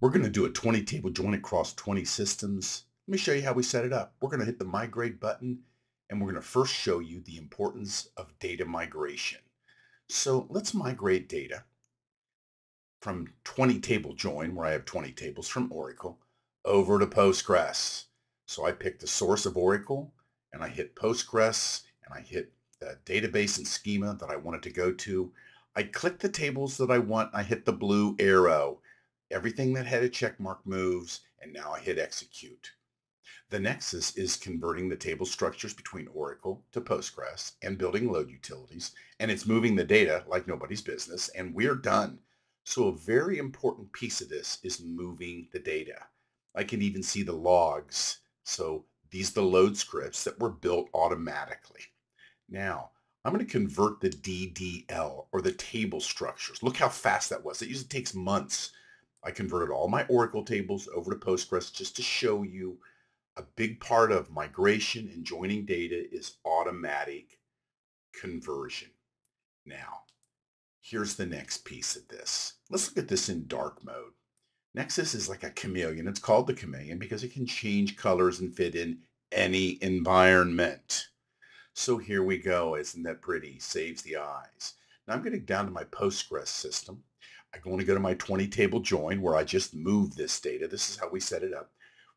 We're going to do a 20 table join across 20 systems. Let me show you how we set it up. We're going to hit the migrate button and we're going to first show you the importance of data migration. So let's migrate data from 20 table join, where I have 20 tables from Oracle, over to Postgres. So I pick the source of Oracle and I hit Postgres and I hit the database and schema that I wanted to go to. I click the tables that I want. I hit the blue arrow. Everything that had a check mark moves and now I hit execute. The nexus is converting the table structures between Oracle to Postgres and building load utilities, and it's moving the data like nobody's business, and we're done. So a very important piece of this is moving the data. I can even see the logs. So these are the load scripts that were built automatically. Now, I'm going to convert the DDL or the table structures. Look how fast that was. It usually takes months. I converted all my Oracle tables over to Postgres just to show you a big part of migration and joining data is automatic conversion. Now, here's the next piece of this. Let's look at this in dark mode. Nexus is like a chameleon. It's called the chameleon because it can change colors and fit in any environment. So here we go. Isn't that pretty? Saves the eyes. Now I'm getting down to my Postgres system. I'm going to go to my 20 table join where I just moved this data. This is how we set it up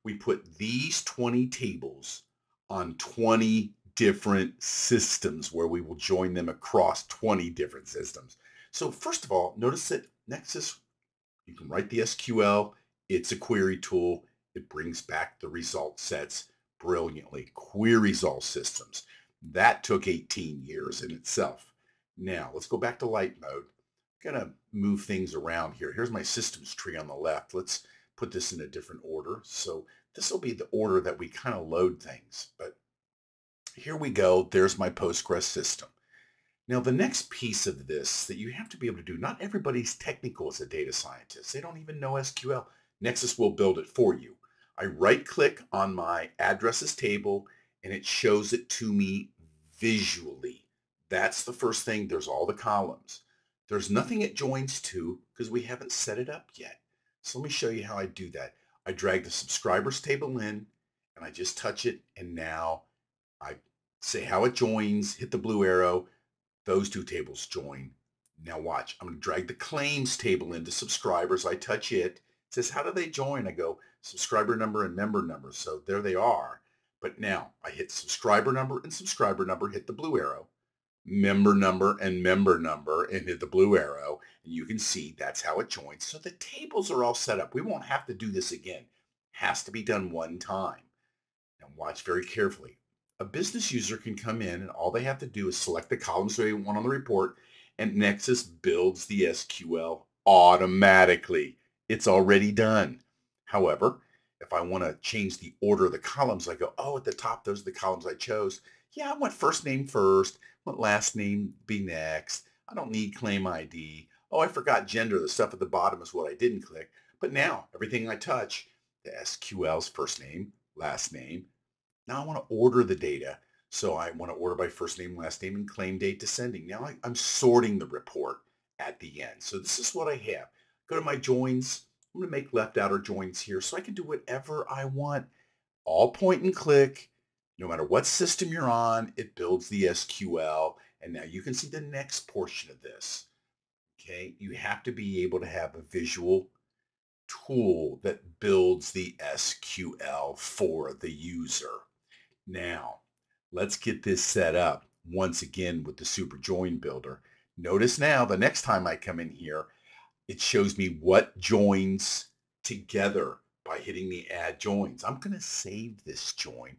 we put these 20 tables on 20 different systems where we will join them across 20 different systems. So first of all, notice that Nexus, you can write the SQL. It's a query tool. It brings back the result sets brilliantly. Queries all systems. That took 18 years in itself. Now, let's go back to light mode. To move things around here. Here's my systems tree on the left. Let's put this in a different order. So this will be the order that we kind of load things. But here we go. There's my Postgres system. Now, the next piece of this that you have to be able to do, not everybody's technical as a data scientist. They don't even know SQL. Nexus will build it for you. I right-click on my addresses table, and it shows it to me visually. That's the first thing. There's all the columns. There's nothing it joins to because we haven't set it up yet. So let me show you how I do that. I drag the subscribers table in and I just touch it and now I say how it joins, hit the blue arrow, those two tables join. Now watch, I'm going to drag the claims table into subscribers. I touch it. It says, how do they join? I go subscriber number and member number. So there they are. But now I hit subscriber number and subscriber number, hit the blue arrow member number and member number and hit the blue arrow and you can see that's how it joins. So the tables are all set up. We won't have to do this again. Has to be done one time. Now watch very carefully. A business user can come in and all they have to do is select the columns they want on the report and Nexus builds the SQL automatically. It's already done. However, if I want to change the order of the columns, I go, oh, at the top, those are the columns I chose. Yeah, I want first name first. I want last name be next. I don't need claim ID. Oh, I forgot gender. The stuff at the bottom is what I didn't click. But now everything I touch, the SQL's first name, last name. Now I want to order the data. So I want to order by first name, last name, and claim date descending. Now I, I'm sorting the report at the end. So this is what I have. Go to my joins. I'm going to make left outer joins here so I can do whatever I want. All point and click no matter what system you're on, it builds the SQL. And now you can see the next portion of this. Okay, you have to be able to have a visual tool that builds the SQL for the user. Now, let's get this set up once again with the Super Join Builder. Notice now, the next time I come in here, it shows me what joins together by hitting the Add Joins. I'm going to save this join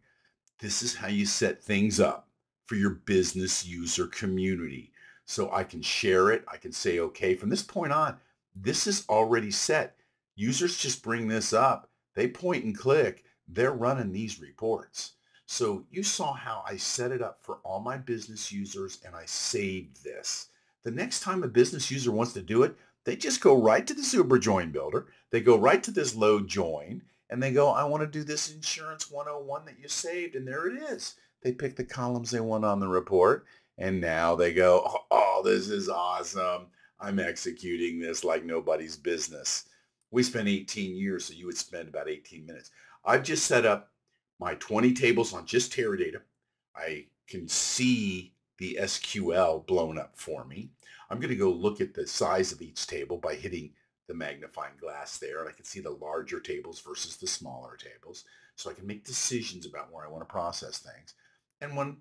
this is how you set things up for your business user community. So I can share it. I can say, okay, from this point on, this is already set. Users just bring this up. They point and click. They're running these reports. So you saw how I set it up for all my business users and I saved this. The next time a business user wants to do it, they just go right to the Super Join Builder. They go right to this load join and they go, I want to do this insurance 101 that you saved. And there it is. They pick the columns they want on the report. And now they go, oh, oh, this is awesome. I'm executing this like nobody's business. We spent 18 years, so you would spend about 18 minutes. I've just set up my 20 tables on just Teradata. I can see the SQL blown up for me. I'm going to go look at the size of each table by hitting the magnifying glass there. And I can see the larger tables versus the smaller tables. So I can make decisions about where I want to process things. And when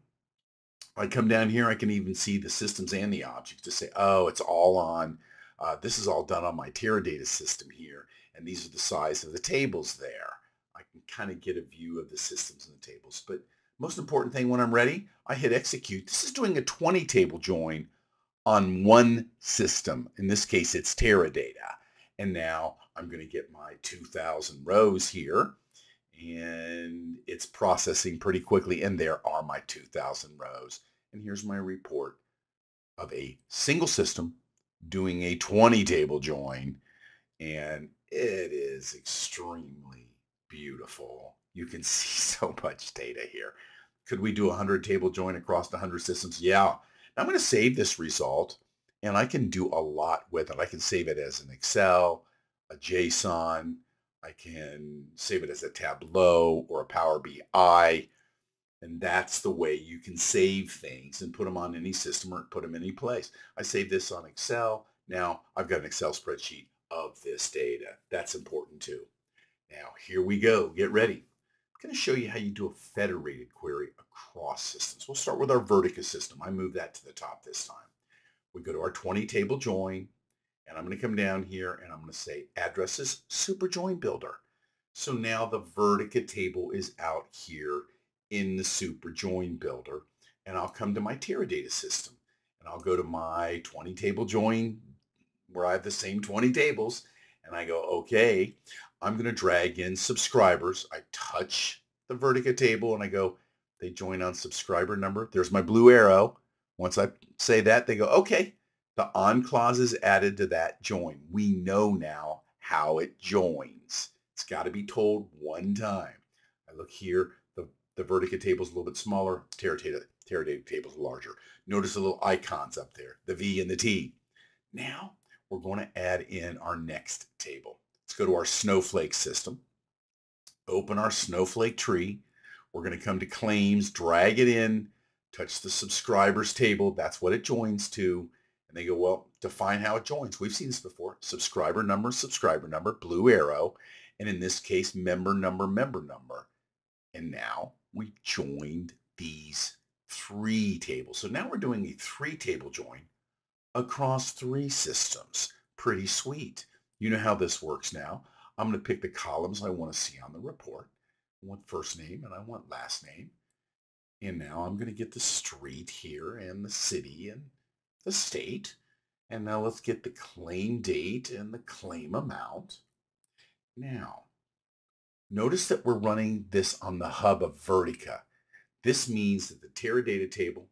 I come down here, I can even see the systems and the objects to say, oh, it's all on, uh, this is all done on my Teradata system here. And these are the size of the tables there. I can kind of get a view of the systems and the tables. But most important thing when I'm ready, I hit execute. This is doing a 20 table join on one system. In this case, it's Teradata. And now I'm going to get my 2000 rows here and it's processing pretty quickly. And there are my 2000 rows. And here's my report of a single system doing a 20 table join. And it is extremely beautiful. You can see so much data here. Could we do a 100 table join across the 100 systems? Yeah. I'm going to save this result and I can do a lot with it. I can save it as an Excel, a JSON. I can save it as a Tableau or a Power BI. And that's the way you can save things and put them on any system or put them any place. I save this on Excel. Now I've got an Excel spreadsheet of this data. That's important too. Now here we go. Get ready. I'm going to show you how you do a federated query across systems. We'll start with our Vertica system. I move that to the top this time. We go to our 20 table join and I'm going to come down here and I'm going to say addresses super join builder. So now the Vertica table is out here in the super join builder and I'll come to my Teradata system and I'll go to my 20 table join where I have the same 20 tables and I go, okay, I'm going to drag in subscribers. I touch the Vertica table and I go, they join on subscriber number. There's my blue arrow. Once I say that, they go, okay, the on clause is added to that join. We know now how it joins. It's got to be told one time. I look here, the, the Vertica table is a little bit smaller, Teradata, Teradata table is larger. Notice the little icons up there, the V and the T. Now we're going to add in our next table. Let's go to our snowflake system, open our snowflake tree. We're going to come to claims, drag it in, touch the subscribers table. That's what it joins to. And they go, well, define how it joins. We've seen this before. Subscriber number, subscriber number, blue arrow. And in this case, member number, member number. And now we joined these three tables. So now we're doing a three table join across three systems. Pretty sweet. You know how this works now. I'm going to pick the columns I want to see on the report. I want first name and I want last name. And now I'm going to get the street here and the city and the state. And now let's get the claim date and the claim amount. Now, notice that we're running this on the hub of Vertica. This means that the Teradata table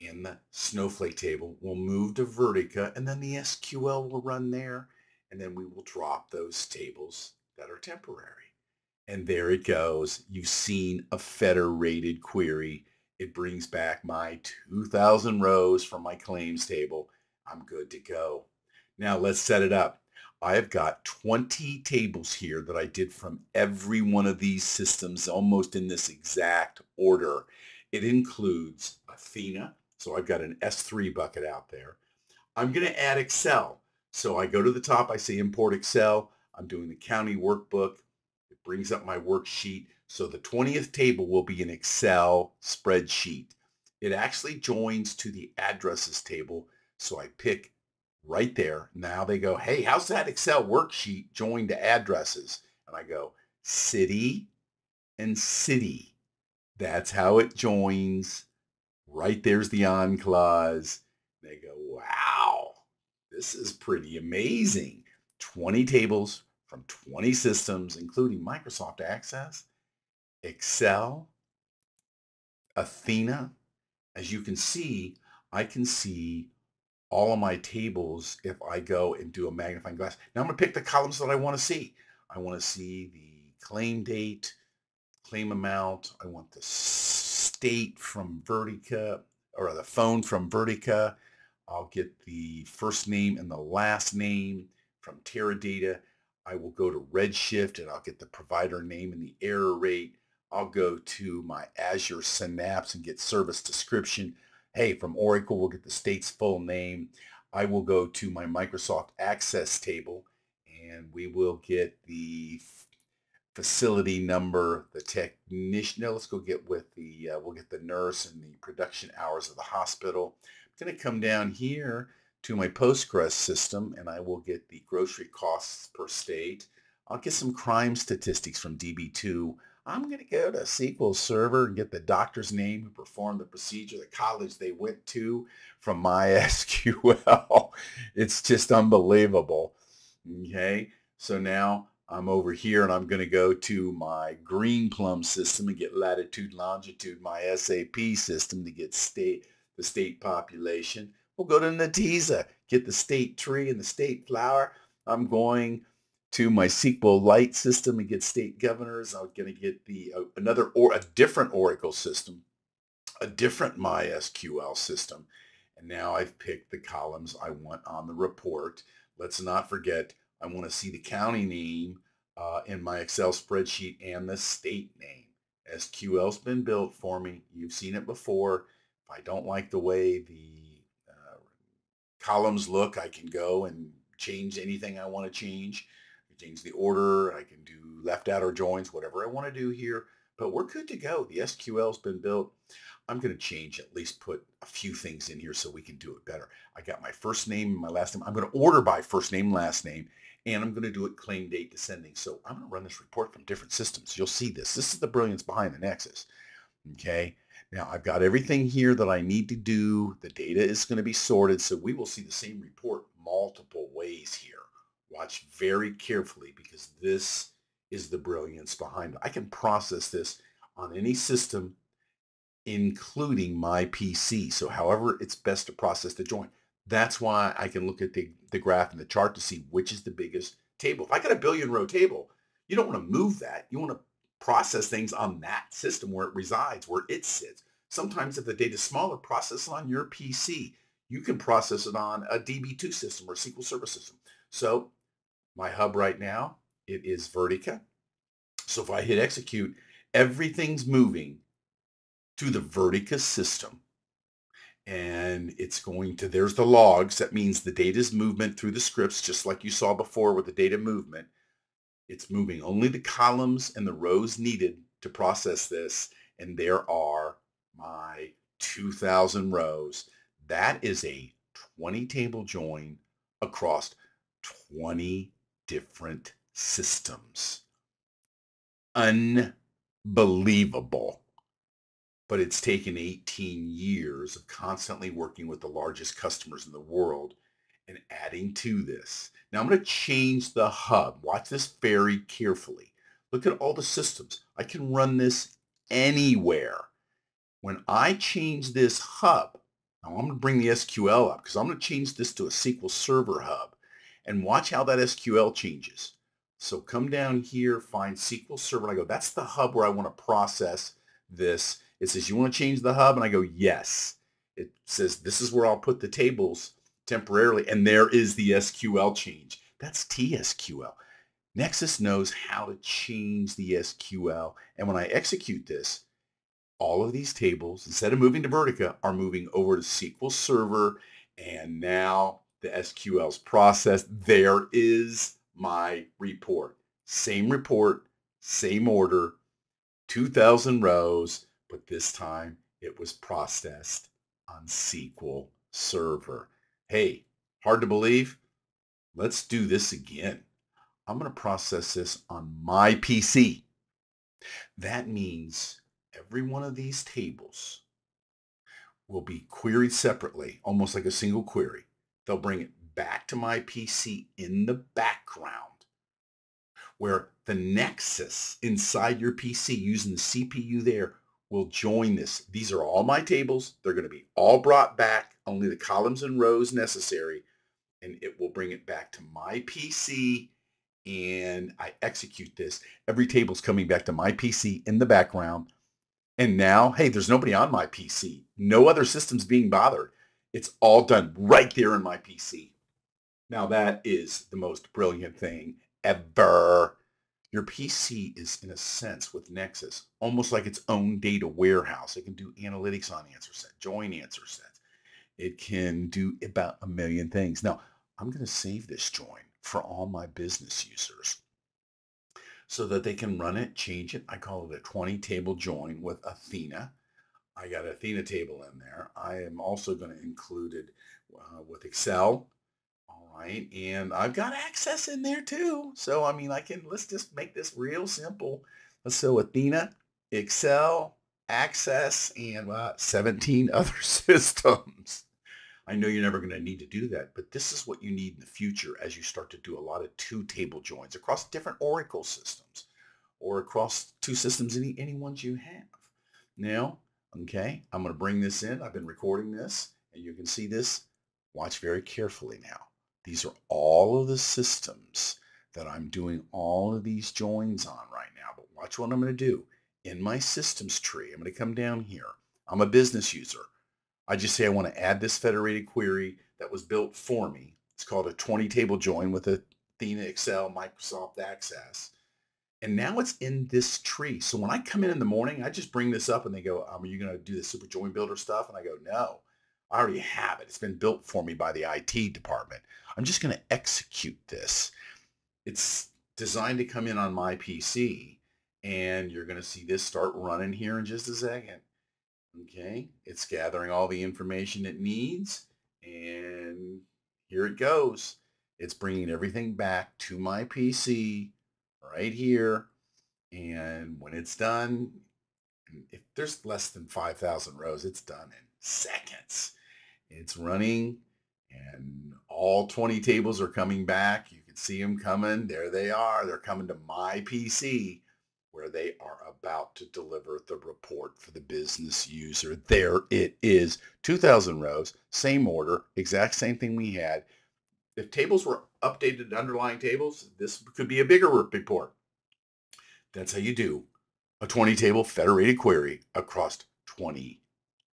and the Snowflake table will move to Vertica and then the SQL will run there and then we will drop those tables that are temporary. And there it goes. You've seen a federated query. It brings back my 2,000 rows from my claims table. I'm good to go. Now let's set it up. I have got 20 tables here that I did from every one of these systems almost in this exact order. It includes Athena. So I've got an S3 bucket out there. I'm going to add Excel. So I go to the top, I say import Excel. I'm doing the county workbook. Brings up my worksheet. So the 20th table will be an Excel spreadsheet. It actually joins to the addresses table. So I pick right there. Now they go, hey, how's that Excel worksheet joined to addresses? And I go, city and city. That's how it joins. Right there's the on clause. They go, wow, this is pretty amazing. 20 tables from 20 systems, including Microsoft Access, Excel, Athena. As you can see, I can see all of my tables if I go and do a magnifying glass. Now I'm going to pick the columns that I want to see. I want to see the claim date, claim amount. I want the state from Vertica or the phone from Vertica. I'll get the first name and the last name from Teradata. I will go to Redshift and I'll get the provider name and the error rate. I'll go to my Azure Synapse and get service description. Hey, from Oracle, we'll get the state's full name. I will go to my Microsoft Access table and we will get the facility number, the technician. Now let's go get with the, uh, we'll get the nurse and the production hours of the hospital. I'm going to come down here to my Postgres system and I will get the grocery costs per state. I'll get some crime statistics from DB2. I'm going to go to SQL Server and get the doctor's name who performed the procedure, the college they went to from MySQL. it's just unbelievable. Okay, so now I'm over here and I'm going to go to my Greenplum system and get latitude, longitude, my SAP system to get state the state population. We'll go to Netezza, get the state tree and the state flower. I'm going to my SQL SQLite system and get state governors. I'm going to get the uh, another or a different Oracle system, a different MySQL system. And now I've picked the columns I want on the report. Let's not forget, I want to see the county name uh, in my Excel spreadsheet and the state name. SQL's been built for me. You've seen it before. If I don't like the way the columns look, I can go and change anything I want to change. change the order. I can do left outer joins, whatever I want to do here. But we're good to go. The SQL's been built. I'm going to change, at least put a few things in here so we can do it better. I got my first name and my last name. I'm going to order by first name, last name, and I'm going to do it claim date descending. So I'm going to run this report from different systems. You'll see this. This is the brilliance behind the Nexus. Okay. Now I've got everything here that I need to do. The data is going to be sorted. So we will see the same report multiple ways here. Watch very carefully because this is the brilliance behind it. I can process this on any system, including my PC. So however it's best to process the join. That's why I can look at the, the graph and the chart to see which is the biggest table. If I got a billion row table, you don't want to move that. You want to process things on that system where it resides, where it sits. Sometimes if the data is smaller, process it on your PC. You can process it on a DB2 system or SQL Server system. So my hub right now, it is Vertica. So if I hit execute, everything's moving to the Vertica system. And it's going to, there's the logs. That means the data's movement through the scripts, just like you saw before with the data movement. It's moving only the columns and the rows needed to process this. And there are my 2000 rows. That is a 20 table join across 20 different systems. Unbelievable. But it's taken 18 years of constantly working with the largest customers in the world and adding to this. Now I'm going to change the hub. Watch this very carefully. Look at all the systems. I can run this anywhere. When I change this hub, now I'm going to bring the SQL up because I'm going to change this to a SQL Server hub and watch how that SQL changes. So come down here, find SQL Server, I go, that's the hub where I want to process this. It says, you want to change the hub? And I go, yes. It says, this is where I'll put the tables temporarily. And there is the SQL change. That's TSQL. Nexus knows how to change the SQL. And when I execute this, all of these tables, instead of moving to Vertica, are moving over to SQL Server. And now the SQL's processed. There is my report. Same report, same order, 2,000 rows, but this time it was processed on SQL Server. Hey, hard to believe? Let's do this again. I'm going to process this on my PC. That means every one of these tables will be queried separately, almost like a single query. They'll bring it back to my PC in the background where the Nexus inside your PC using the CPU there will join this. These are all my tables. They're going to be all brought back, only the columns and rows necessary, and it will bring it back to my PC and I execute this. Every table is coming back to my PC in the background. And now, hey, there's nobody on my PC. No other systems being bothered. It's all done right there in my PC. Now that is the most brilliant thing ever. Your PC is, in a sense, with Nexus, almost like its own data warehouse. It can do analytics on answer set, join answer sets. It can do about a million things. Now, I'm going to save this join for all my business users so that they can run it, change it. I call it a 20 table join with Athena. I got Athena table in there. I am also going to include it uh, with Excel. All right. And I've got access in there too. So, I mean, I can, let's just make this real simple. So Athena, Excel, Access, and uh, 17 other systems. I know you're never going to need to do that, but this is what you need in the future as you start to do a lot of two table joins across different Oracle systems or across two systems, any, any ones you have. Now, okay, I'm going to bring this in. I've been recording this and you can see this. Watch very carefully now. These are all of the systems that I'm doing all of these joins on right now. But watch what I'm going to do. In my systems tree, I'm going to come down here. I'm a business user. I just say I want to add this federated query that was built for me. It's called a 20 table join with Athena Excel Microsoft Access. And now it's in this tree. So when I come in in the morning, I just bring this up and they go, um, are you going to do the super join builder stuff? And I go, no, I already have it. It's been built for me by the IT department. I'm just going to execute this. It's designed to come in on my PC and you're going to see this start running here in just a second. Okay, it's gathering all the information it needs and here it goes. It's bringing everything back to my PC right here. And when it's done, if there's less than 5,000 rows, it's done in seconds. It's running and all 20 tables are coming back. You can see them coming. There they are. They're coming to my PC where they are about to deliver the report for the business user. There it is, 2,000 rows, same order, exact same thing we had. If tables were updated underlying tables, this could be a bigger report. That's how you do a 20 table federated query across 20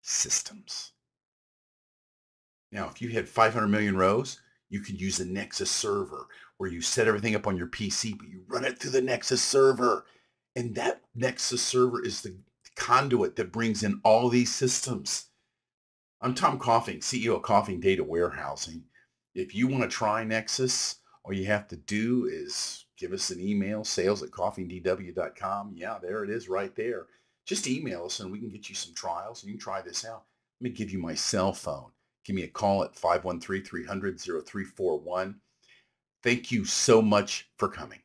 systems. Now, if you had 500 million rows, you could use the Nexus server where you set everything up on your PC, but you run it through the Nexus server and that Nexus server is the conduit that brings in all these systems. I'm Tom Coffing, CEO of Coffing Data Warehousing. If you want to try Nexus, all you have to do is give us an email, sales at coffingdw.com. Yeah, there it is right there. Just email us and we can get you some trials and you can try this out. Let me give you my cell phone. Give me a call at 513-300-0341. Thank you so much for coming.